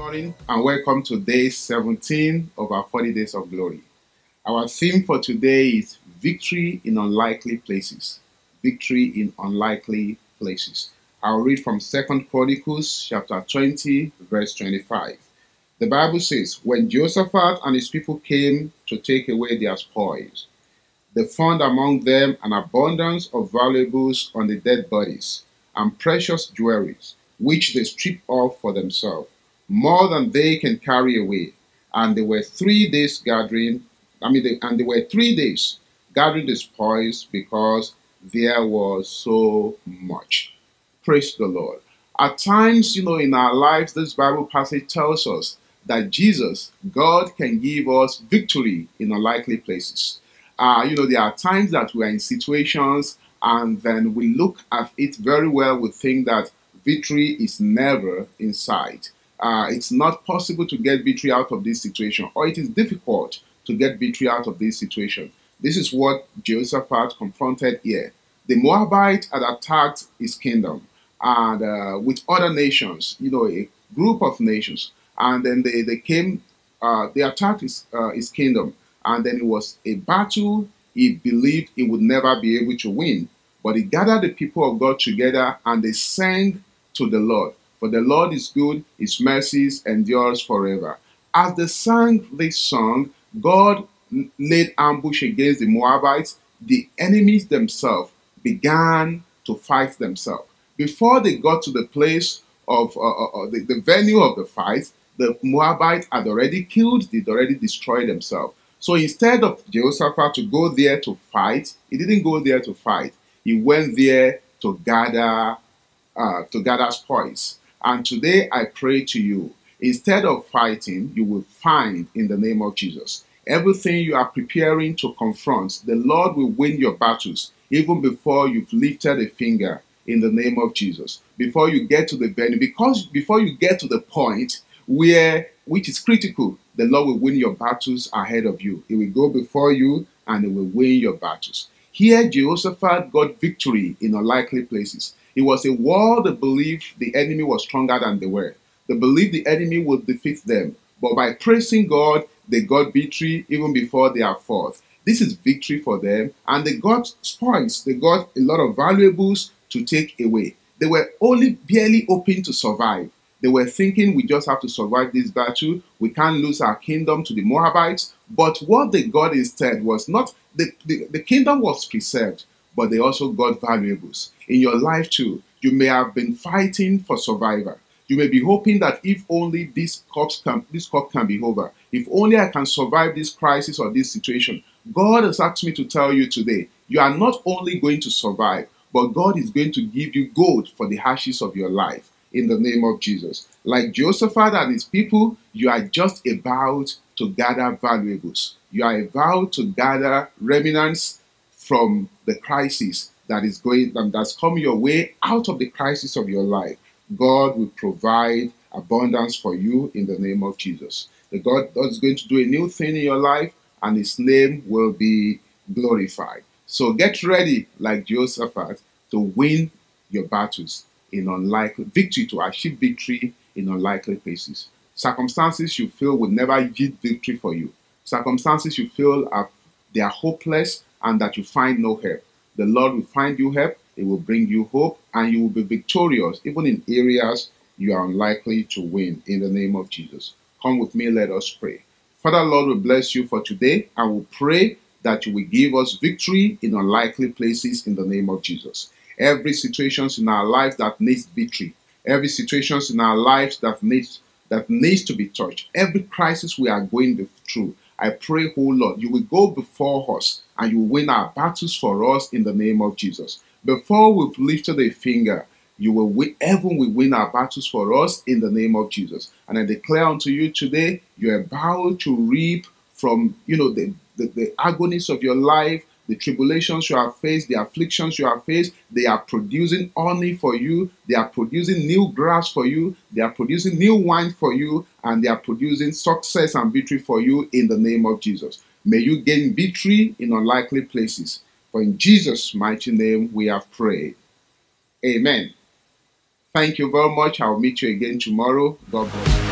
morning and welcome to day 17 of our 40 days of glory. Our theme for today is victory in unlikely places. Victory in unlikely places. I'll read from 2nd Chronicles chapter 20 verse 25. The Bible says, When Jehoshaphat and his people came to take away their spoils, they found among them an abundance of valuables on the dead bodies and precious jewelries, which they stripped off for themselves more than they can carry away. And they were three days gathering, I mean, they, and they were three days gathering the spoils because there was so much. Praise the Lord. At times, you know, in our lives, this Bible passage tells us that Jesus, God, can give us victory in unlikely places. Uh, you know, there are times that we are in situations and then we look at it very well, we think that victory is never in sight uh, it's not possible to get victory out of this situation, or it is difficult to get victory out of this situation. This is what Jehoshaphat confronted here. The Moabite had attacked his kingdom and uh, with other nations, you know, a group of nations, and then they, they came, uh, they attacked his, uh, his kingdom, and then it was a battle he believed he would never be able to win. But he gathered the people of God together and they sang to the Lord. For the Lord is good, his mercies endures forever. As they sang this song, God laid ambush against the Moabites. The enemies themselves began to fight themselves. Before they got to the place of uh, uh, uh the, the venue of the fight, the Moabites had already killed, they'd already destroyed themselves. So instead of Jehoshaphat to go there to fight, he didn't go there to fight. He went there to gather uh, to gather spoils. And today I pray to you, instead of fighting, you will find in the name of Jesus. Everything you are preparing to confront, the Lord will win your battles even before you've lifted a finger in the name of Jesus. Before you get to the venue, because before you get to the point where which is critical, the Lord will win your battles ahead of you. He will go before you and he will win your battles. Here, Jehoshaphat got victory in unlikely places. It was a war that believed the enemy was stronger than they were. They believed the enemy would defeat them. But by praising God, they got victory even before they are fought. This is victory for them. And they got spoils. They got a lot of valuables to take away. They were only barely hoping to survive. They were thinking we just have to survive this battle. We can't lose our kingdom to the Moabites. But what they got instead was not the, the, the kingdom was preserved, but they also got valuables. In your life too, you may have been fighting for survival. You may be hoping that if only this cup can, this cup can be over, if only I can survive this crisis or this situation. God has asked me to tell you today, you are not only going to survive, but God is going to give you gold for the ashes of your life in the name of Jesus. Like Joseph and his people, you are just about to gather valuables. You are about to gather remnants from the crisis that is going um, that's coming your way out of the crisis of your life. God will provide abundance for you in the name of Jesus. The God, God is going to do a new thing in your life and his name will be glorified. So get ready, like Jehoshaphat, to win your battles in unlikely victory, to achieve victory in unlikely places. Circumstances you feel will never yield victory for you. Circumstances you feel are they are hopeless and that you find no help. The Lord will find you help, He will bring you hope, and you will be victorious even in areas you are unlikely to win in the name of Jesus. Come with me, let us pray. Father, Lord, we bless you for today and we pray that you will give us victory in unlikely places in the name of Jesus. Every situation in our life that needs victory, every situation in our lives that needs that needs to be touched, every crisis we are going through, I pray, oh Lord, you will go before us and you will win our battles for us in the name of Jesus. Before we've lifted a finger, you will win, heaven will win our battles for us in the name of Jesus. And I declare unto you today, you're about to reap from, you know, the, the, the agonies of your life, the tribulations you have faced, the afflictions you have faced, they are producing honey for you. They are producing new grass for you. They are producing new wine for you. And they are producing success and victory for you in the name of Jesus. May you gain victory in unlikely places. For in Jesus' mighty name we have prayed. Amen. Thank you very much. I'll meet you again tomorrow. God bless you.